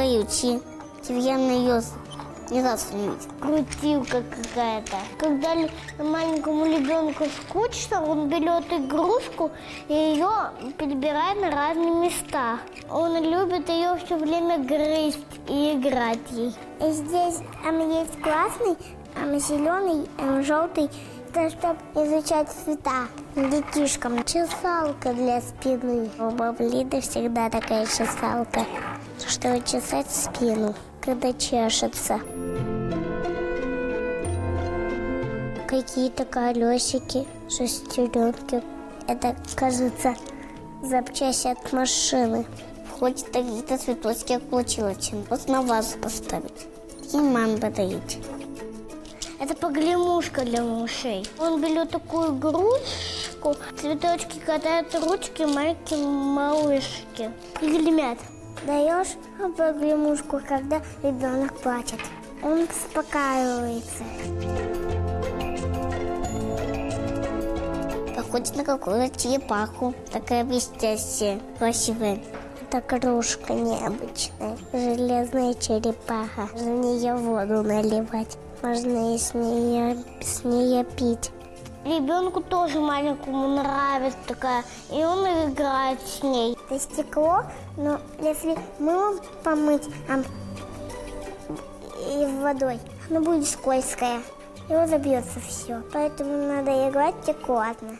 ее ни разу не видел. Крутилка какая-то. Когда маленькому ребенку скучно, он берет игрушку и ее перебирает на разные места. Он любит ее все время грызть и играть ей. И здесь там есть классный, там зеленый, там желтый, это чтобы изучать цвета детишкам. Чесалка для спины. У баблиды всегда такая чесалка, чтобы чесать спину, когда чешется. Какие-то колесики, шестеренки. Это, кажется, запчасть от машины. Хоть какие-то цветочки получилось. Вот на вазу поставить. И мам подарить. Это погремушка для мышей. Он берет такую игрушку, цветочки катают ручки маленькие малышки. И гремят. Даешь погремушку, когда ребенок плачет. Он успокаивается. Похоже на какую-то черепаху. Такая блестящая, красивая. Это кружка необычная. Железная черепаха. В нее воду наливать. Можно и с нее, с нее пить. Ребенку тоже маленькому нравится такая, и он играет с ней. Это стекло, но если мылом помыть а, и водой, оно будет скользкое. Его забьется все. Поэтому надо играть аккуратно.